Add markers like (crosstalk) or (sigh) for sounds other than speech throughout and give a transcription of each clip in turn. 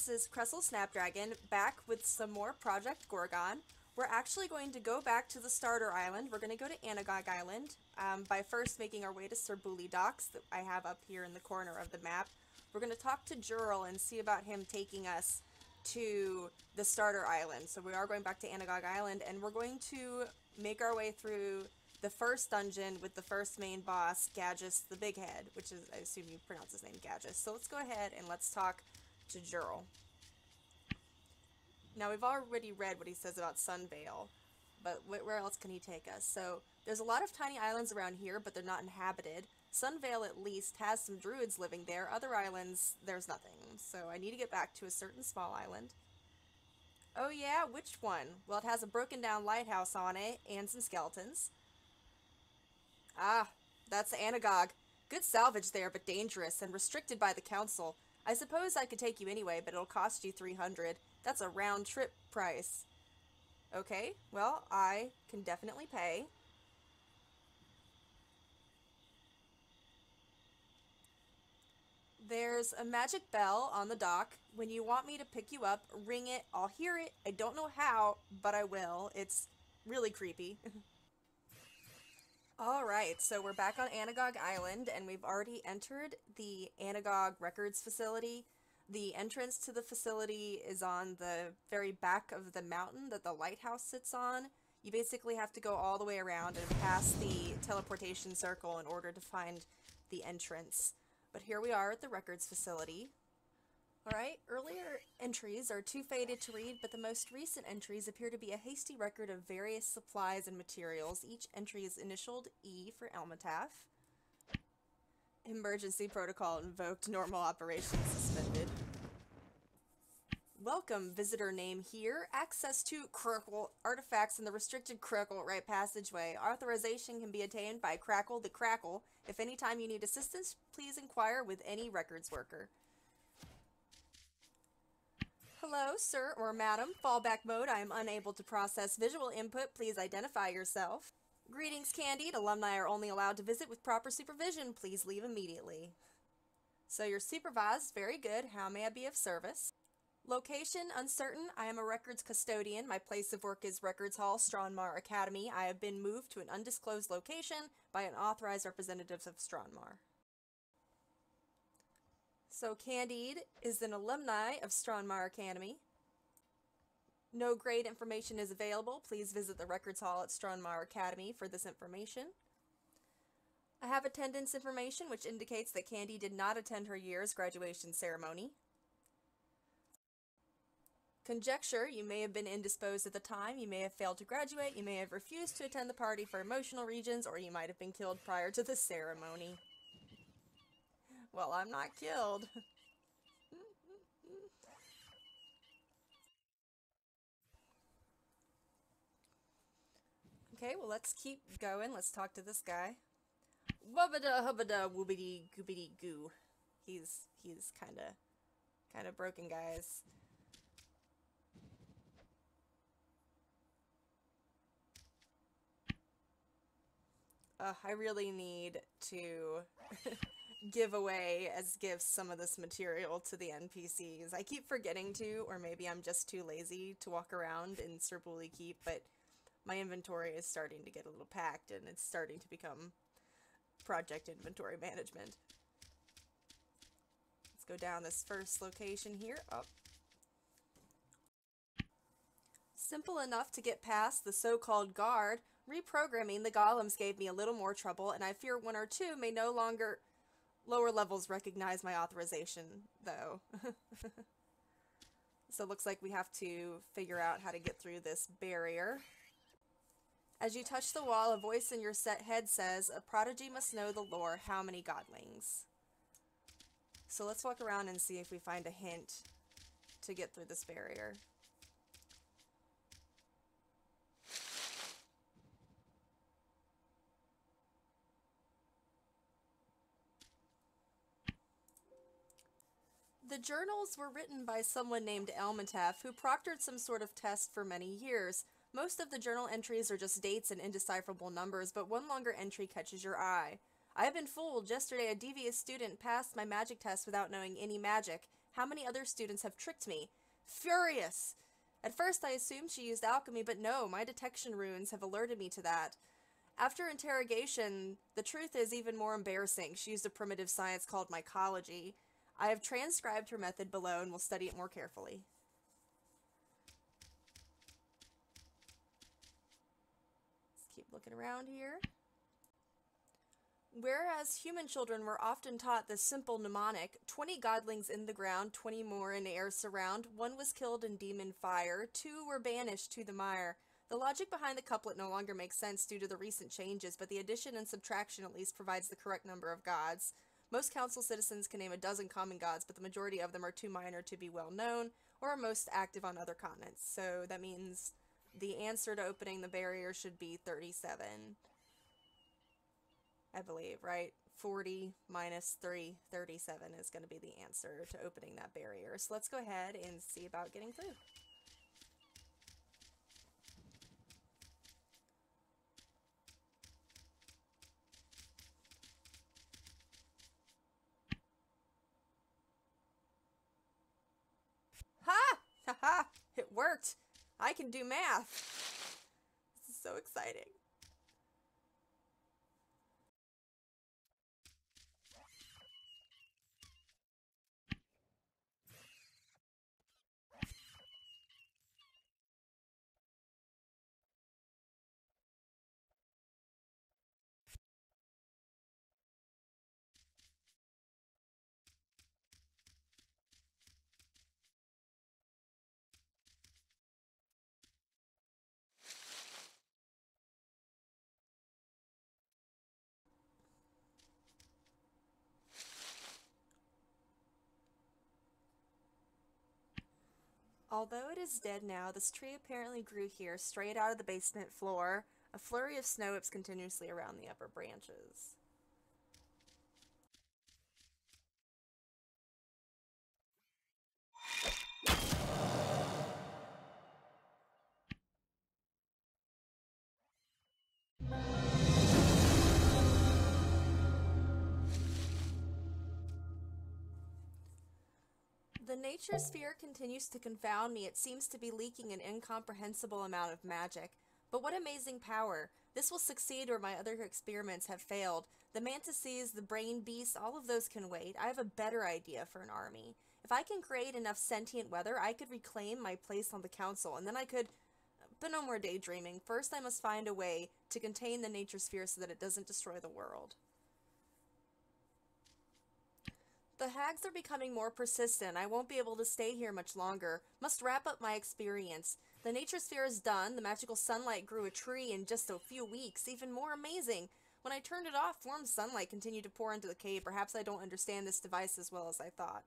This is Cresyl Snapdragon back with some more Project Gorgon. We're actually going to go back to the starter island. We're going to go to Anagoge Island um, by first making our way to Serbule Docks that I have up here in the corner of the map. We're going to talk to Jurl and see about him taking us to the starter island. So we are going back to Anagoge Island and we're going to make our way through the first dungeon with the first main boss, Gadgis the Big Head, which is, I assume you pronounce his name Gadgis. So let's go ahead and let's talk to Jurl. Now we've already read what he says about Sunvale, but wh where else can he take us? So there's a lot of tiny islands around here, but they're not inhabited. Sunvale at least has some druids living there. Other islands, there's nothing. So I need to get back to a certain small island. Oh yeah, which one? Well, it has a broken down lighthouse on it and some skeletons. Ah, that's Anagoge. Good salvage there, but dangerous and restricted by the council. I suppose I could take you anyway, but it'll cost you 300. That's a round trip price. Okay, well, I can definitely pay. There's a magic bell on the dock. When you want me to pick you up, ring it. I'll hear it. I don't know how, but I will. It's really creepy. (laughs) Alright, so we're back on Anagoge Island, and we've already entered the Anagoge Records facility. The entrance to the facility is on the very back of the mountain that the lighthouse sits on. You basically have to go all the way around and pass the teleportation circle in order to find the entrance. But here we are at the records facility. Alright, earlier entries are too faded to read, but the most recent entries appear to be a hasty record of various supplies and materials. Each entry is initialed E for Elmataf. Emergency protocol invoked, normal operations suspended. Welcome, visitor name here. Access to Crackle artifacts in the restricted Crackle right passageway. Authorization can be attained by Crackle the Crackle. If any time you need assistance, please inquire with any records worker. Hello, sir or madam. Fallback mode. I am unable to process visual input. Please identify yourself. Greetings, Candide. Alumni are only allowed to visit with proper supervision. Please leave immediately. So you're supervised. Very good. How may I be of service? Location uncertain. I am a records custodian. My place of work is Records Hall, Stranmar Academy. I have been moved to an undisclosed location by an authorized representative of Stranmar. So Candide is an alumni of Stranmar Academy. No grade information is available. Please visit the records hall at Stranmar Academy for this information. I have attendance information which indicates that Candy did not attend her year's graduation ceremony. Conjecture, you may have been indisposed at the time, you may have failed to graduate, you may have refused to attend the party for emotional reasons, or you might have been killed prior to the ceremony. Well, I'm not killed. (laughs) okay, well let's keep going. Let's talk to this guy. Wubbada hubbada woobity goobity goo. He's he's kinda kinda broken guys. Uh, I really need to (laughs) give away as gifts some of this material to the NPCs. I keep forgetting to, or maybe I'm just too lazy to walk around in Serbule Keep, but my inventory is starting to get a little packed and it's starting to become project inventory management. Let's go down this first location here. Up. Simple enough to get past the so-called guard. Reprogramming the golems gave me a little more trouble, and I fear one or two may no longer Lower levels recognize my authorization, though. (laughs) so it looks like we have to figure out how to get through this barrier. As you touch the wall, a voice in your set head says, A prodigy must know the lore, how many godlings? So let's walk around and see if we find a hint to get through this barrier. The journals were written by someone named Elmataf, who proctored some sort of test for many years. Most of the journal entries are just dates and indecipherable numbers, but one longer entry catches your eye. I have been fooled. Yesterday, a devious student passed my magic test without knowing any magic. How many other students have tricked me? Furious! At first, I assumed she used alchemy, but no, my detection runes have alerted me to that. After interrogation, the truth is even more embarrassing. She used a primitive science called mycology. I have transcribed her method below and will study it more carefully. Let's keep looking around here. Whereas human children were often taught the simple mnemonic 20 godlings in the ground, 20 more in air surround, one was killed in demon fire, two were banished to the mire. The logic behind the couplet no longer makes sense due to the recent changes, but the addition and subtraction at least provides the correct number of gods. Most council citizens can name a dozen common gods, but the majority of them are too minor to be well known, or are most active on other continents. So that means the answer to opening the barrier should be 37. I believe, right? 40 minus 3, 37 is going to be the answer to opening that barrier. So let's go ahead and see about getting through. I can do math! This is so exciting. Although it is dead now, this tree apparently grew here, straight out of the basement floor. A flurry of snow whips continuously around the upper branches. The nature sphere continues to confound me. It seems to be leaking an incomprehensible amount of magic. But what amazing power! This will succeed where my other experiments have failed. The mantises, the brain beasts, all of those can wait. I have a better idea for an army. If I can create enough sentient weather, I could reclaim my place on the council, and then I could... But no more daydreaming. First, I must find a way to contain the nature sphere so that it doesn't destroy the world. The hags are becoming more persistent. I won't be able to stay here much longer. Must wrap up my experience. The nature sphere is done. The magical sunlight grew a tree in just a few weeks. Even more amazing. When I turned it off, warm sunlight continued to pour into the cave. Perhaps I don't understand this device as well as I thought.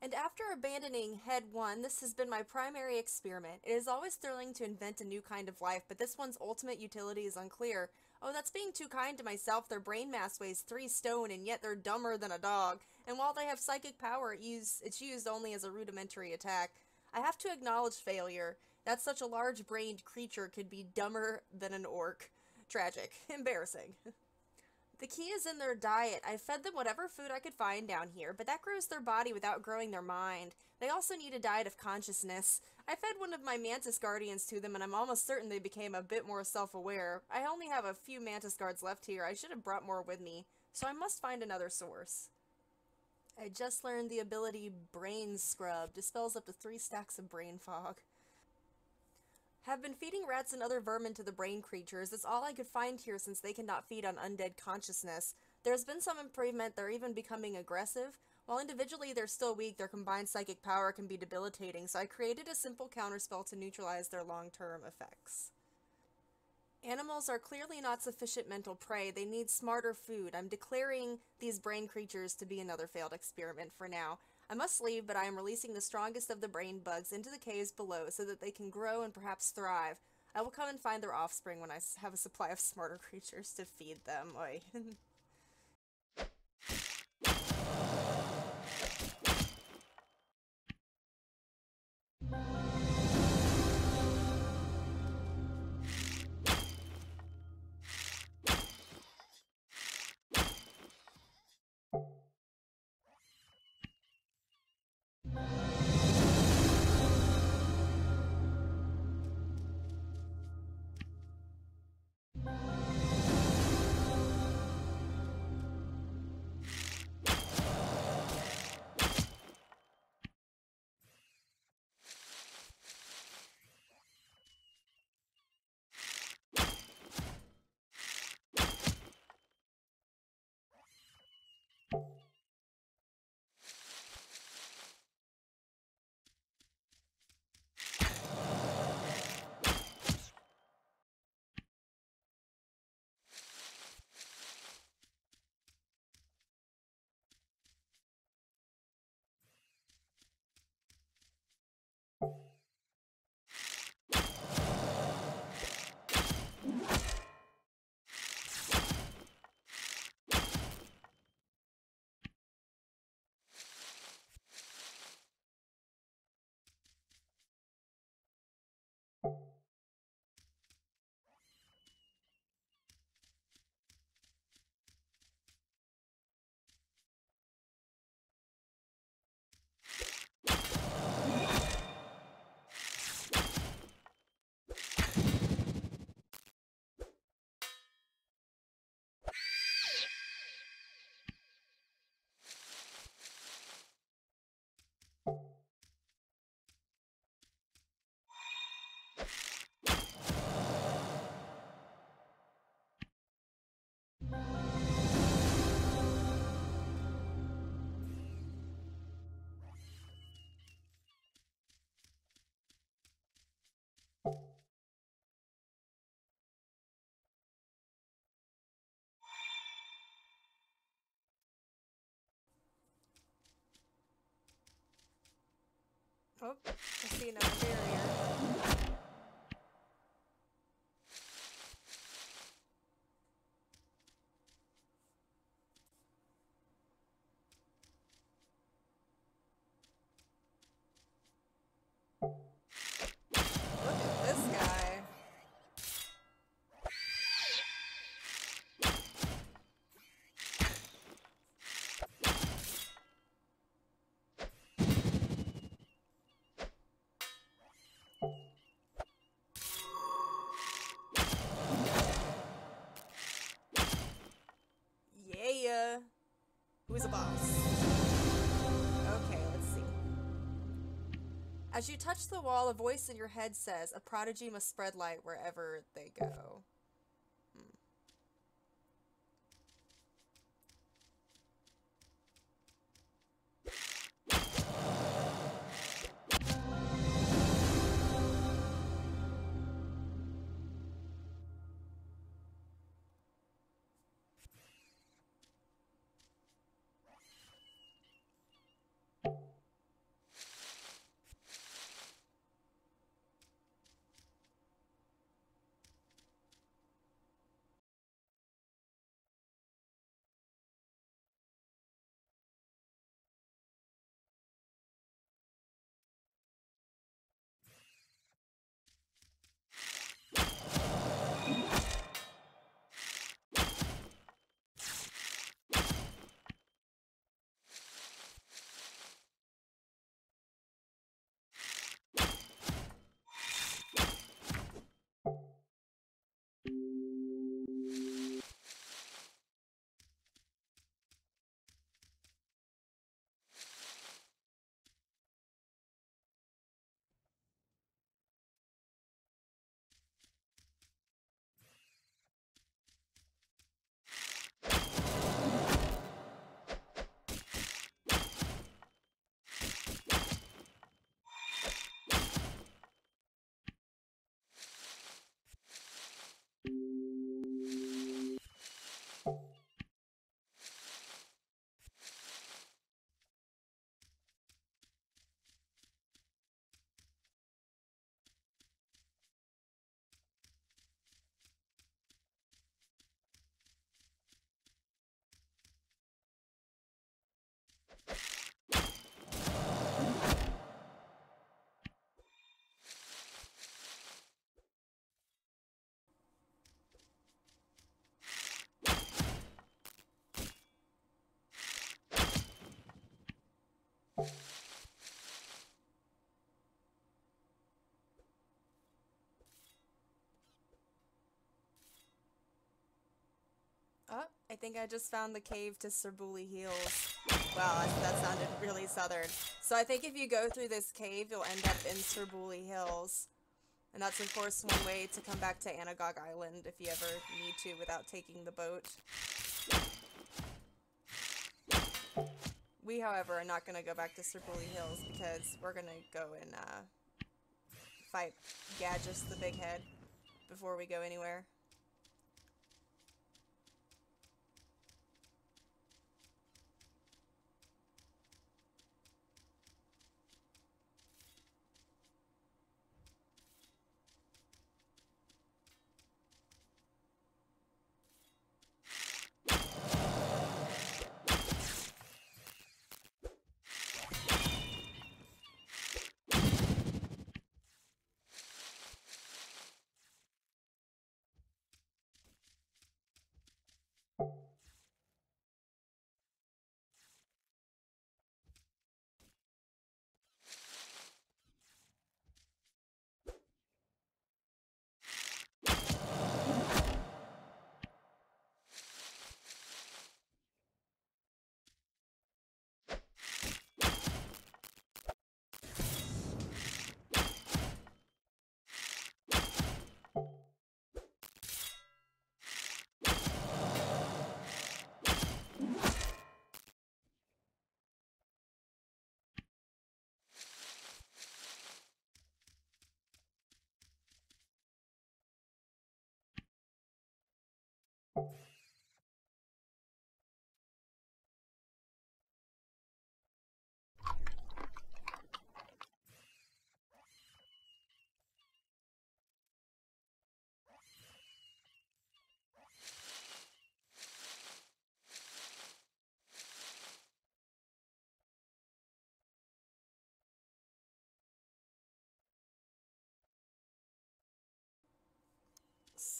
And after abandoning Head 1, this has been my primary experiment. It is always thrilling to invent a new kind of life, but this one's ultimate utility is unclear. Oh, that's being too kind to myself. Their brain mass weighs three stone, and yet they're dumber than a dog. And while they have psychic power, it use, it's used only as a rudimentary attack. I have to acknowledge failure. That such a large-brained creature could be dumber than an orc. Tragic. (laughs) Embarrassing. (laughs) The key is in their diet. I fed them whatever food I could find down here, but that grows their body without growing their mind. They also need a diet of consciousness. I fed one of my mantis guardians to them, and I'm almost certain they became a bit more self-aware. I only have a few mantis guards left here. I should have brought more with me, so I must find another source. I just learned the ability Brain Scrub. Dispels up to three stacks of brain fog. Have been feeding rats and other vermin to the brain creatures. It's all I could find here since they cannot feed on undead consciousness. There's been some improvement, they're even becoming aggressive. While individually they're still weak, their combined psychic power can be debilitating, so I created a simple counterspell to neutralize their long-term effects. Animals are clearly not sufficient mental prey. They need smarter food. I'm declaring these brain creatures to be another failed experiment for now. I must leave, but I am releasing the strongest of the brain bugs into the caves below so that they can grow and perhaps thrive. I will come and find their offspring when I have a supply of smarter (laughs) creatures to feed them. (laughs) Oh, I see another barrier. As you touch the wall, a voice in your head says, A prodigy must spread light wherever they go. Think I just found the cave to Serbule Hills. Wow, that, sounded really southern. So I think if you go through this cave, you'll end up in Serbule Hills. And that's, of course, one way to come back to Anagoge Island if you ever need to without taking the boat. We, however, are not going to go back to Serbule Hills because we're going to go and uh, fight Gadgis the Big Head before we go anywhere.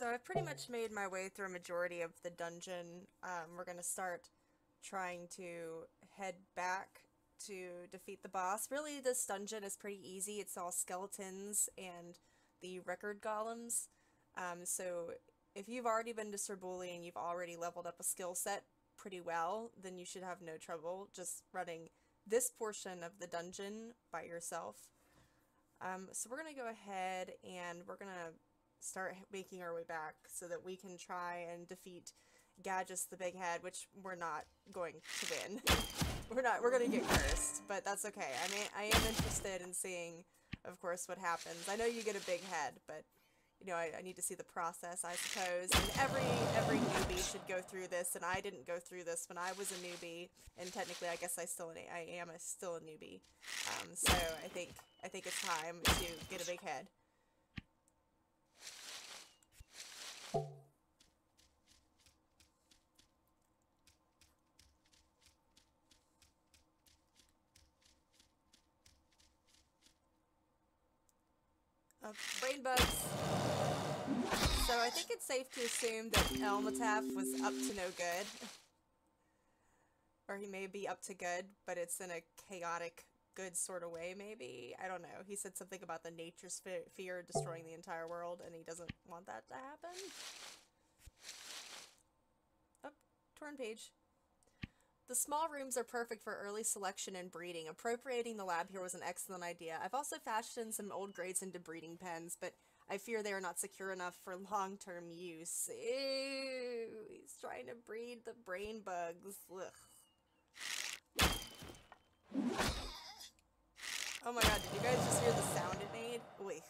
So I've pretty much made my way through a majority of the dungeon. Um, we're gonna start trying to head back to defeat the boss. Really, this dungeon is pretty easy. It's all skeletons and the record golems. Um, so if you've already been to Serbule and you've already leveled up a skill set pretty well, then you should have no trouble just running this portion of the dungeon by yourself. Um, so we're going to go ahead and we're going to start making our way back so that we can try and defeat Gadgis the Big Head, which we're not going to win. (laughs) we're not, we're going to get cursed, but that's okay. I mean, I am interested in seeing, of course, what happens. I know you get a big head, but you know, I, I, need to see the process, I suppose. And every every newbie should go through this, and I didn't go through this when I was a newbie, and technically, I guess I still I am a, still a newbie. Um, so I think I think it's time to get a big head. Brain bugs. So I think it's safe to assume that Elmataf was up to no good. or he may be up to good, but it's in a chaotic good sort of way, maybe? I don't know. He said something about the nature sphere destroying the entire world, and he doesn't want that to happen. Oh, torn page. The small rooms are perfect for early selection and breeding. Appropriating the lab here was an excellent idea. I've also fashioned some old grades into breeding pens, but I fear they are not secure enough for (laughs) long-term use. Ew, he's trying to breed the brain bugs. Ugh. Oh my god, did you guys just hear the sound it made? Wait.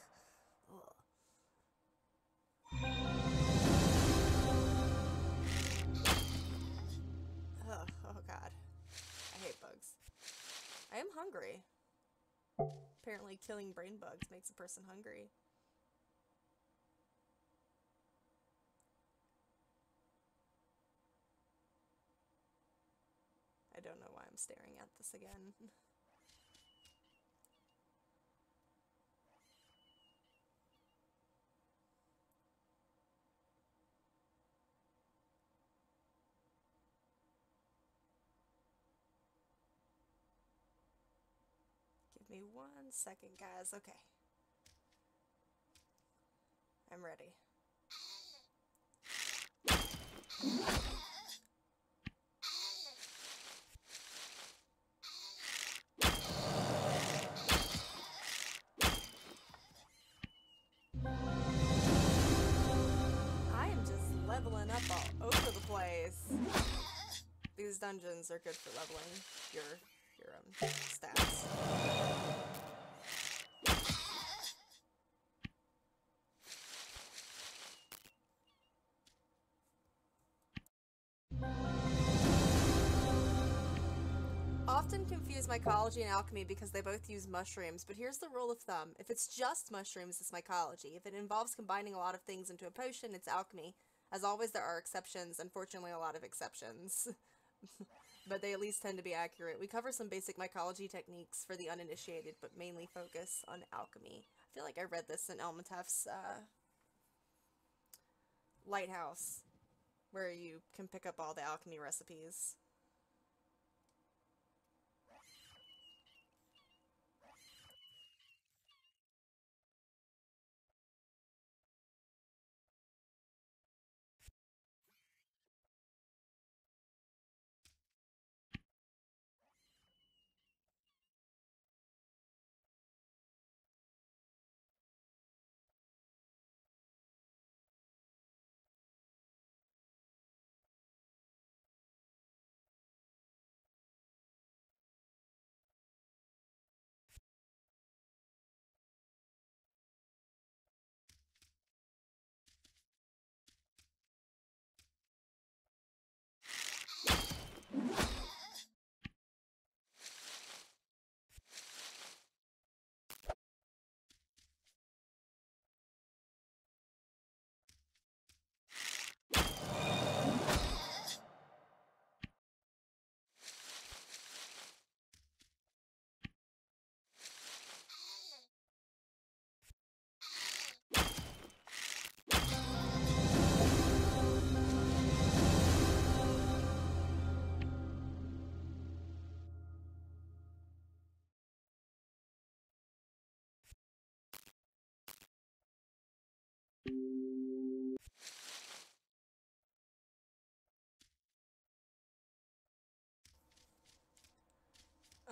I am hungry. Apparently killing brain bugs makes a person hungry. I don't know why I'm staring at this again. (laughs) one second, guys. Okay. I'm ready. I am just leveling up all over the place. These dungeons are good for leveling your your um, Mycology and alchemy because they both use mushrooms, but here's the rule of thumb. If it's just mushrooms, it's mycology. If it involves combining a lot of things into a potion, it's alchemy. As always, there are exceptions. Unfortunately, a lot of exceptions. (laughs) but they at least tend to be accurate. We cover some basic mycology techniques for the uninitiated, but mainly focus on alchemy. I feel like I read this in Elmataf's uh, Lighthouse, where you can pick up all the alchemy recipes.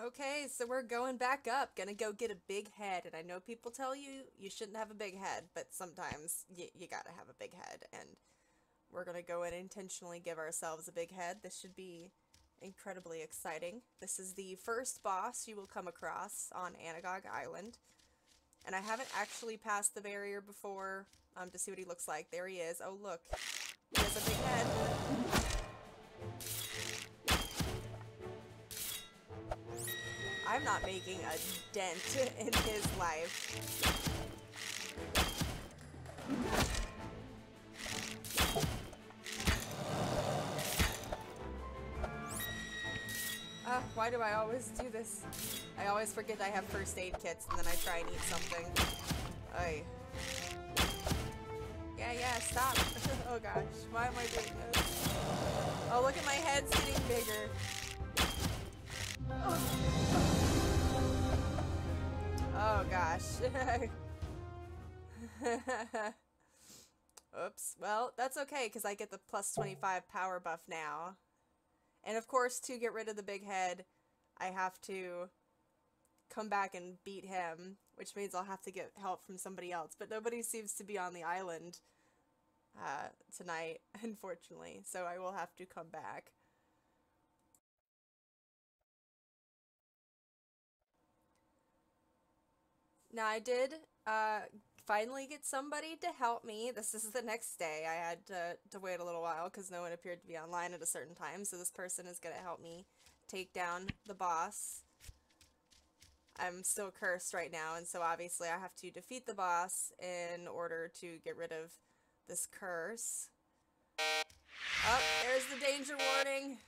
Okay, so we're going back up. Gonna go get a big head. And I know people tell you you shouldn't have a big head, but sometimes you gotta have a big head. And we're gonna go and intentionally give ourselves a big head. This should be incredibly exciting. This is the first boss you will come across on Anagoge Island. And I haven't actually passed the barrier before um, to see what he looks like. There he is. Oh, look. He has a big head. I'm not making a dent (laughs) in his life. Why do I always do this? I always forget I have first aid kits and then I try and eat something. Ay. Yeah, yeah, stop. (laughs) oh gosh, why am I doing this? Oh, look at my head getting bigger. Oh, oh gosh. (laughs) Oops. Well, that's okay because I get the plus 25 power buff now. And of course, to get rid of the big head, I have to come back and beat him, which means I'll have to get help from somebody else. But nobody seems to be on the island uh, tonight, (laughs) unfortunately, so I will have to come back. Now, I did uh, finally get somebody to help me. This is the next day. I had to, to wait a little while because no one appeared to be online at a certain time, so this person is going to help me take down the boss. I'm still cursed right now, and so obviously I have to defeat the boss in order to get rid of this curse. Oh, there's the danger warning.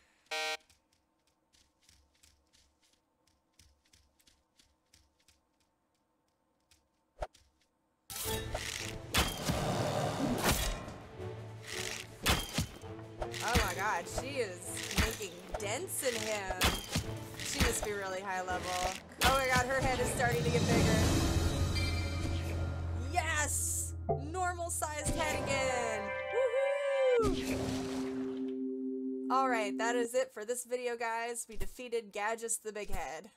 Oh my god, she is making dents in him. She must be really high level. Oh my god, her head is starting to get bigger. Yes! Normal sized head again! Woohoo! Alright, that is it for this video, guys. We defeated Gadgis the Big Head.